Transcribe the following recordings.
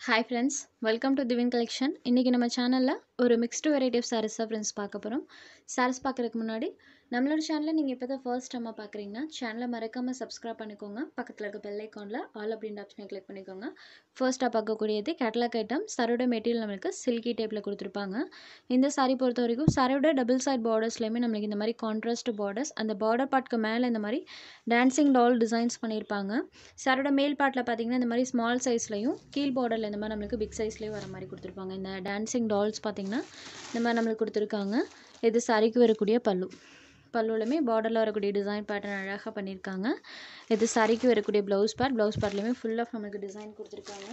Hi friends welcome to திவின் collection இன்றைக்கி நம்ம சேனலில் ஒரு மிக்ஸ்டு வெரைட்டி ஆஃப் சாரீஸ் தான் ஃப்ரெண்ட்ஸ் பார்க்க போகிறோம் சாரீஸ் பார்க்குறதுக்கு முன்னாடி நம்மளோட சேனலை நீங்கள் இப்போ தான் ஃபர்ஸ்ட் டைமாக பார்க்குறீங்கன்னா சேனலை மறக்காமல் சப்ஸ்கிரைப் பண்ணிக்கோங்க. பக்கத்தில் இருக்க பெல் ஐக்கானில் ஆல் அப்படின்ற ஆப்ஷனை கிளிக் பண்ணிக்கோங்க. ஃபர்ஸ்ட்டாக பார்க்கக்கூடியது கேட்லாக் ஐட்டம் சரோட மெட்டீரியல் நம்மளுக்கு சில்கி டைப்பில் கொடுத்துருப்பாங்க. இந்த சாரீ பொறுத்த வரைக்கும் சரோட டபுள் சைட் பார்டர்ஸ்லையுமே நம்மளுக்கு இந்த மாதிரி கான்ட்ராஸ்ட் பார்டர்ஸ் அந்த பார்டர் பார்ட்க்கு மேலே இந்த மாதிரி டான்சிங் டால் டிசைன்ஸ் பண்ணியிருப்பாங்க. சாரோட மேல் பார்ட்டில் பார்த்தீங்கன்னா இந்த மாதிரி ஸ்மால் சைஸ்லையும் கீழ் பார்டரில் இந்த மாதிரி நம்மளுக்கு பிக் சைஸ்லேயும் வர மாதிரி கொடுத்துருப்பாங்க. இந்த டான்சிங் டால்ஸ் பார்த்தீங்கன்னா இந்த மாதிரி நம்மளுக்கு கொடுத்துருக்காங்க. இது சாரிக்கு வரக்கூடிய பல்லு. பல்லுலையுமே பார்டரில் வரக்கூடிய டிசைன் பேட்டர்ன் அழகாக பண்ணியிருக்காங்க இது சாரிக்கு வரக்கூடிய ப்ளவுஸ் பார்ட் ப்ளவுஸ் பார்ட்லேயுமே ஃபுல்லாக நம்மளுக்கு டிசைன் கொடுத்துருக்காங்க.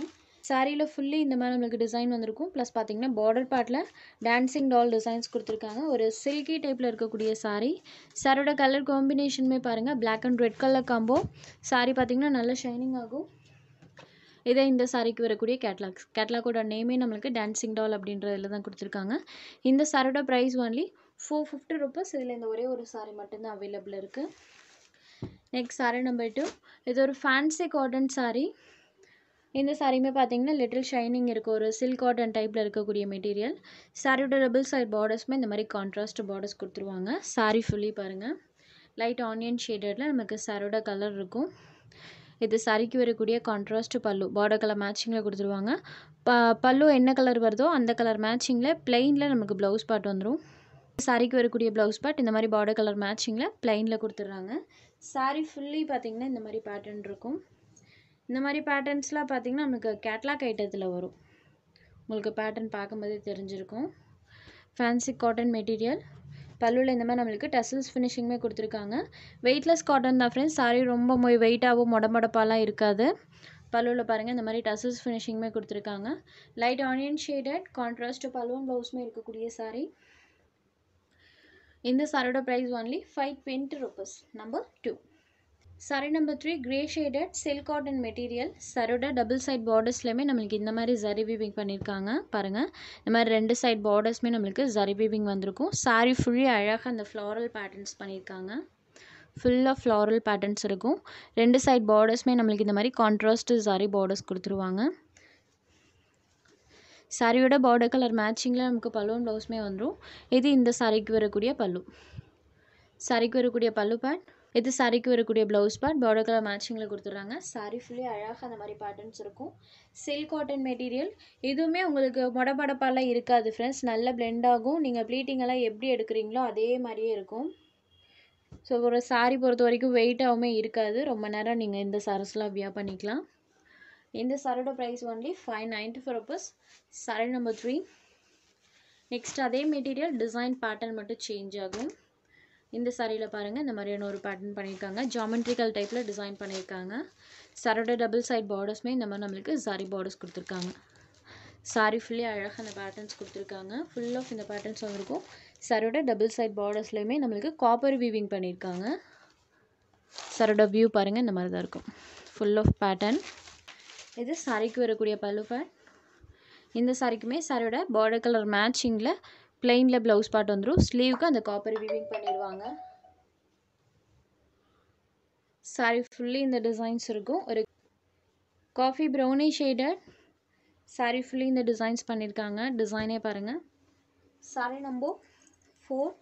சாரியில் ஃபுல்லி இந்த மாதிரி நம்மளுக்கு டிசைன் வந்திருக்கும். ப்ளஸ் பார்த்தீங்கன்னா பார்டர் பார்ட்டில் டான்சிங் டால் டிசைன்ஸ் கொடுத்துருக்காங்க. ஒரு சில்கி டைப்பில் இருக்கக்கூடிய சாரீ சாரோட கலர் காம்பினேஷனுமே பாருங்கள் black and red colour combo sari பார்த்திங்கன்னா நல்ல ஷைனிங் ஆகும். இதே இந்த சாரிக்கு வரக்கூடிய கேட்லாக்ஸ் கேட்லாக்கோட நேமே நம்மளுக்கு டான்சிங் டால் அப்படின்றதுல தான் கொடுத்துருக்காங்க. இந்த சாரோட price only four fifty rupees இதில் இந்த ஒரே ஒரு சாரி மட்டும்தான் அவைலபிள் இருக்குது நெக்ஸ்ட் சாரி நம்பர் டூ இது ஒரு ஃபேன்சி காட்டன் சாரீ இந்த சாரியுமே பார்த்தீங்கன்னா லிட்டில் ஷைனிங் இருக்குது ஒரு சில்க் காட்டன் டைப்பில் இருக்கக்கூடிய மெட்டீரியல் சாரியோட டபுள் சைட் பார்டர்ஸுமே இந்த மாதிரி கான்ட்ராஸ்ட் பார்டர்ஸ் கொடுத்துருவாங்க. சாரி ஃபுல்லி பாருங்கள் லைட் ஆனியன் ஷேடடில் நமக்கு சாரோட கலர் இருக்கும். இது சரிக்கு வரக்கூடிய கான்ட்ராஸ்ட் பல்லு பார்டர் கலர் மேட்சிங்கில் கொடுத்துருவாங்க. ப பல்லு என்ன கலர் வருதோ அந்த கலர் மேட்சிங்கில் பிளெயினில் நமக்கு ப்ளவுஸ் பாட்டு வந்துடும் சாரிக்கு வரக்கூடிய ப்ளவுஸ் பார்ட் இந்த மாதிரி பார்டர் கலர் மேட்சிங்கில் ப்ளைனில் கொடுத்துட்றாங்க. சாரி ஃபுல்லி பார்த்திங்கன்னா இந்த மாதிரி பேட்டர்ன் இருக்கும். இந்த மாதிரி பேட்டர்ன்ஸ்லாம் பார்த்திங்கன்னா நமக்கு கேட்லாக் ஐட்டத்தில் வரும். உங்களுக்கு பேட்டர்ன் பார்க்கும்போதே தெரிஞ்சிருக்கும். ஃபேன்சி காட்டன் மெட்டீரியல் பல்லுவில் இந்த மாதிரி நம்மளுக்கு டசல்ஸ் ஃபினிஷிங்குமே கொடுத்துருக்காங்க. வெயிட்லெஸ் காட்டன் தான் ஃப்ரெண்ட்ஸ் சாரி ரொம்ப மொய் வெயிட்டாகவும் மொடமொடப்பாலாம் இருக்காது. பல்லுவில் பாருங்கள் இந்த மாதிரி டசல்ஸ் ஃபினிஷிங்குமே கொடுத்துருக்காங்க. லைட் ஆனியன் ஷேடட் கான்ட்ராஸ்ட் பல்லுவன் ப்ளவுஸுமே இருக்கக்கூடிய சாரீ இந்த சாரியோட price only five twenty rupees number two sari number three grey shaded silk cotton material சரோட double side பார்டர்ஸ்லையுமே நம்மளுக்கு இந்த மாதிரி ஜரி வீவிங் பண்ணியிருக்காங்க பாருங்கள் இந்த மாதிரி ரெண்டு சைட் பார்டர்ஸுமே நம்மளுக்கு ஜரி வீவிங் வந்திருக்கும். சாரி ஃபுல்லி அழகாக அந்த ஃப்ளாரல் பேட்டர்ன்ஸ் பண்ணியிருக்காங்க ஃபுல்லாக ஃப்ளாரல் பேட்டர்ன்ஸ் இருக்கும். ரெண்டு சைட் பார்டர்ஸுமே நம்மளுக்கு இந்த மாதிரி கான்ட்ராஸ்ட் ஜரி பார்டர்ஸ் கொடுத்துருவாங்க. சாரியோட பார்டர் கலர் மேட்சிங்கில் நமக்கு பல்லுவன் ப்ளவுஸுமே வந்துடும் இது இந்த சாரிக்கு வரக்கூடிய பல்லு. சாரிக்கு வரக்கூடிய பல்லு பேட் இது சாரிக்கு வரக்கூடிய ப்ளவுஸ் பார்ட் பார்டர் கலர் மேட்சிங்கில் கொடுத்துட்றாங்க. சாரி ஃபுல்லி அழகாக அந்த மாதிரி பேட்டர்ன்ஸ் இருக்கும். சில்க் காட்டன் மெட்டீரியல் இதுவுமே உங்களுக்கு மொடபடப்பாலாம் இருக்காது ஃப்ரெண்ட்ஸ் நல்ல பிளெண்ட் ஆகும். நீங்கள் ப்ளீட்டிங் எல்லாம் எப்படி எடுக்கிறீங்களோ அதே மாதிரியே இருக்கும். ஸோ ஒரு சாரி பொறுத்த வரைக்கும் வெயிட்டாகவுமே இருக்காது. ரொம்ப நேரம் நீங்கள் இந்த சாரஸ்லாம் வியா பண்ணிக்கலாம். இந்த சாரோட price only five ninety four rupees sari number three next அதே மெட்டீரியல் டிசைன் பேட்டர்ன் மட்டும் சேஞ்ச் ஆகும். இந்த சாரியில் பாருங்கள் இந்த மாதிரியான ஒரு பேட்டர்ன் பண்ணியிருக்காங்க. ஜாமெண்ட்ரிக்கல் டைப்பில் டிசைன் பண்ணியிருக்காங்க. சாரோட டபுள் சைட் பார்டர்ஸுமே இந்த மாதிரி நம்மளுக்கு சாரி பார்டர்ஸ் கொடுத்துருக்காங்க. சாரி ஃபுல்லி அழகாக அந்த பேட்டர்ன்ஸ் கொடுத்துருக்காங்க. ஃபுல் ஆஃப் இந்த பேட்டர்ன்ஸ் வந்திருக்கும். சாரோட டபுள் சைட் பார்டர்ஸ்லையுமே நம்மளுக்கு காப்பர் வீவிங் பண்ணியிருக்காங்க. சாரோட வியூ பாருங்கள் இந்த மாதிரி தான் இருக்கும். ஃபுல் ஆஃப் பேட்டர்ன் இது சாரிக்கு வரக்கூடிய பல்லு இந்த சாரிக்குமே சாரியோட பார்டர் கலர் மேட்சிங்கில் பிளெயினில் ப்ளவுஸ் பார்ட் வந்துடும் ஸ்லீவுக்கு அந்த காப்பர் வீவிங் பண்ணிடுவாங்க. சாரி ஃபுல்லி இந்த டிசைன்ஸ் இருக்கும். ஒரு coffee brownie shaded sari fully இந்த டிசைன்ஸ் பண்ணியிருக்காங்க டிசைனே பாருங்கள் சாரி நம்பர் ஃபோர்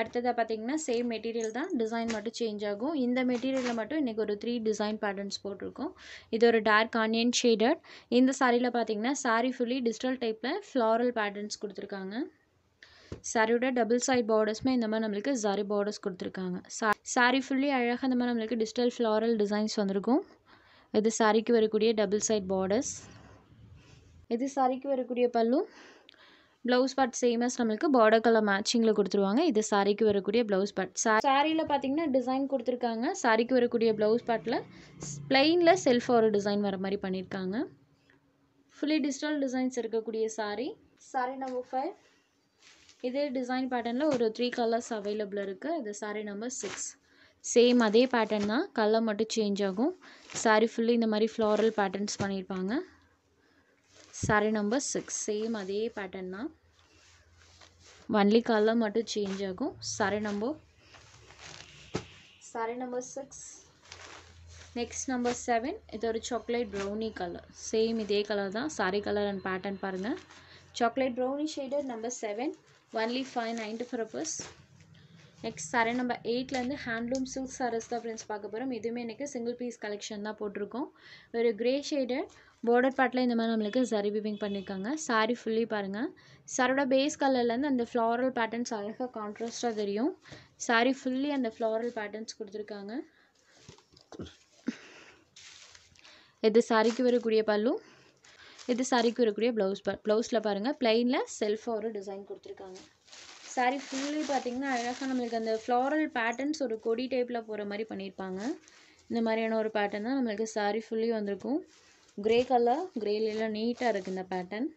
அடுத்ததாக பார்த்தீங்கன்னா சேம் மெட்டீரியல் தான் டிசைன் மட்டும் சேஞ்ச் ஆகும். இந்த மெட்டீரியலில் மட்டும் இன்றைக்கி ஒரு த்ரீ டிசைன் பேட்டர்ன்ஸ் போட்டிருக்கோம். இது ஒரு டார்க் ஆனியன் ஷேடட் இந்த சாரியில் பார்த்தீங்கன்னா சாரீ ஃபுல்லி டிஜிட்டல் டைப்பில் ஃப்ளாரல் பேட்டர்ன்ஸ் கொடுத்துருக்காங்க. சாரியோட டபுள் சைட் பார்டர்ஸ்மே இந்த மாதிரி நம்மளுக்கு ஜாரி பார்டர்ஸ் கொடுத்துருக்காங்க. சா சாரி ஃபுல்லி அழகாக இந்த மாதிரி நம்மளுக்கு டிஜிட்டல் ஃப்ளாரல் டிசைன்ஸ் வந்திருக்கும். இது சாரிக்கு வரக்கூடிய டபுள் சைட் பார்டர்ஸ் இது சாரிக்கு வரக்கூடிய பல்லு. ப்ளவுஸ் பார்ட் சேமஸ் நம்மளுக்கு பார்டர் கலர் மேட்சிங்கில் கொடுத்துருவாங்க. இது சாரிக்கு வரக்கூடிய ப்ளவுஸ் பார்ட் சா சாரியில் பார்த்தீங்கன்னா டிசைன் கொடுத்துருக்காங்க. சாரிக்கு வரக்கூடிய ப்ளவுஸ் பார்ட்டில் பிளெயினில் செல்ஃப் ஒரு டிசைன் வர மாதிரி பண்ணியிருக்காங்க ஃபுல்லி டிஜிட்டல் டிசைன்ஸ் இருக்கக்கூடிய சாரி சாரி நம்பர் ஃபைவ் இதே டிசைன் பேட்டர்னில் ஒரு த்ரீ கலர்ஸ் அவைலபிள் இருக்குது இது சாரி நம்பர் சிக்ஸ் சேம் அதே பேட்டர்ன் தான். கலர் மட்டும் சேஞ்ச் ஆகும். சாரி ஃபுல்லி இந்த மாதிரி ஃப்ளாரல் பேட்டர்ன்ஸ் பண்ணியிருப்பாங்க சாரி நம்பர் சிக்ஸ் சேம் அதே பேட்டர்ன் தான். ஒன்லி கலர் மட்டும் சேஞ்ச் ஆகும். Sari number sari number six next number seven இது ஒரு சாக்லேட் ப்ரௌனி கலர் சேம் இதே கலர் தான். சாரி கலர் அண்ட் பேட்டர்ன் பாருங்கள் chocolate brownie shaded number seven only five ninety four rupees next sari number எயிட்லேருந்து handloom silk saris தான் friends பார்க்க போகிறோம் இதுவுமே எனக்கு சிங்கிள் பீஸ் கலெக்ஷன் தான் போட்டிருக்கோம். ஒரு கிரே ஷேடட் பார்டர் பார்ட்டில் இந்த மாதிரி நம்மளுக்கு சரி விவிங் பண்ணியிருக்காங்க சாரி ஃபுல்லி பாருங்கள் சாரோட பேஸ் கலர்லேருந்து அந்த ஃப்ளாரல் பேட்டர்ன்ஸ் அழகாக கான்ட்ராஸ்ட்டாக தெரியும். சாரி ஃபுல்லி அந்த ஃப்ளாரல் பேட்டர்ன்ஸ் கொடுத்துருக்காங்க. இது சாரிக்கு வரக்கூடிய பல்லு. இது சாரிக்கு வரக்கூடிய ப்ளவுஸ் ப்ளவுஸில் பாருங்கள் ப்ளைனில் செல்ஃபாக ஒரு டிசைன் கொடுத்துருக்காங்க. சாரி ஃபுல்லி பார்த்தீங்கன்னா அழகாக நம்மளுக்கு அந்த ஃப்ளாரல் பேட்டர்ன்ஸ் ஒரு கொடி டைப்பில் போகிற மாதிரி பண்ணியிருப்பாங்க. இந்த மாதிரியான ஒரு பேட்டர்ன் தான் நம்மளுக்கு சாரி ஃபுல்லி வந்திருக்கும். க்ரே கலர் க்ரேலாம் நீட்டாக இருக்குது இந்த பேட்டர்ன்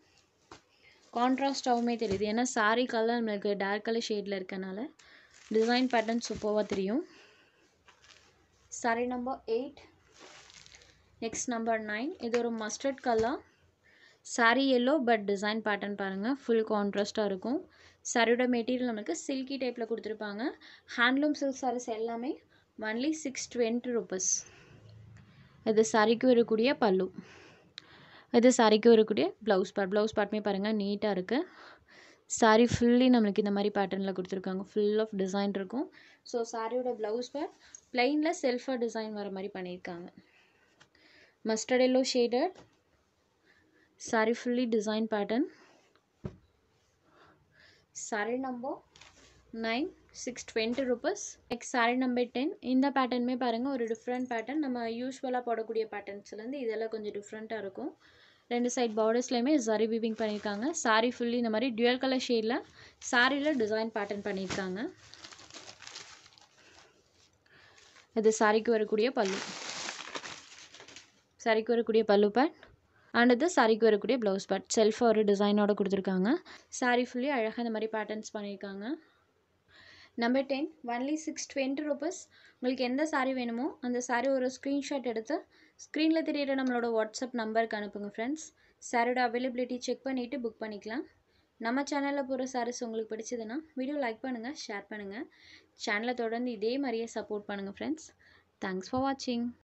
கான்ட்ராஸ்டாகவுமே தெரியுது. ஏன்னா சாரி கலர் நம்மளுக்கு டார்க் கலர் ஷேடில் இருக்கனால டிசைன் பேட்டர்ன் சூப்பராக தெரியும். Sari number eight next number nine இது ஒரு mustard colour sari yellow but design pattern பாருங்கள் ஃபுல் கான்ட்ராஸ்ட்டாக இருக்கும். சாரியோட மெட்டீரியல் நம்மளுக்கு சில்கி டைப்பில் கொடுத்துருப்பாங்க. ஹேண்ட்லூம் சில்க் சாரீஸ் எல்லாமே ஒன்லி சிக்ஸ் டுவெண்ட்டி ருபீஸ் இது சாரிக்கு வரக்கூடிய பல்லு. இது சாரிக்கு வரக்கூடிய ப்ளவுஸ் பார்ட் ப்ளவுஸ் பார்ட்டுமே பாருங்கள் நீட்டாக இருக்குது சாரி ஃபுல்லி நம்மளுக்கு இந்த மாதிரி பேட்டர்னில் கொடுத்துருக்காங்க. ஃபுல் ஆஃப் டிசைன் இருக்கும். ஸோ சாரியோட ப்ளவுஸ் பார்ட் ப்ளைனில் செல்ஃபாக டிசைன் வர மாதிரி பண்ணியிருக்காங்க. Mustard yellow shaded sari fully design pattern sari number nine six twenty rupees next sari number ten இந்த பேட்டர்னுமே பாருங்கள் ஒரு டிஃப்ரெண்ட் பேட்டர்ன் நம்ம யூஸ்வலாக போடக்கூடிய பேட்டர்ன்ஸ்லேருந்து இதெல்லாம் கொஞ்சம் டிஃப்ரெண்ட்டாக இருக்கும். ரெண்டு சைட் பார்டர்ஸ்லையுமே சரி வீவிங் பண்ணியிருக்காங்க. சாரி ஃபுல்லி இந்த மாதிரி டியூயல் கலர் ஷேடில் சாரியில் டிசைன் பேட்டர்ன் பண்ணியிருக்காங்க. இது சாரிக்கு வரக்கூடிய பல்லு. சாரிக்கு வரக்கூடிய பல்லு பேட் அண்ட் இது சாரிக்கு வரக்கூடிய ப்ளவுஸ் பட் செல்ஃபாக ஒரு டிசைனோட கொடுத்துருக்காங்க. சாரி ஃபுல்லி அழகாக இந்த மாதிரி பேட்டர்ன்ஸ் பண்ணியிருக்காங்க. Number ten only six twenty rupees உங்களுக்கு எந்த சாரீ வேணுமோ அந்த சாரீ ஒரு ஸ்க்ரீன்ஷாட் எடுத்து ஸ்க்ரீனில் தெரியிற நம்மளோட வாட்ஸ்அப் நம்பருக்கு அனுப்புங்க ஃப்ரெண்ட்ஸ் சாரியோட அவைலபிலிட்டி செக் பண்ணிவிட்டு புக் பண்ணிக்கலாம். நம்ம சேனலில் போகிற சாரீஸ் உங்களுக்கு பிடிச்சதுன்னா வீடியோ லைக் பண்ணுங்கள் ஷேர் பண்ணுங்கள் சேனலை தொடர்ந்து இதே மாதிரியே சப்போர்ட் பண்ணுங்கள் ஃப்ரெண்ட்ஸ் தேங்க்ஸ் ஃபார் வாட்சிங்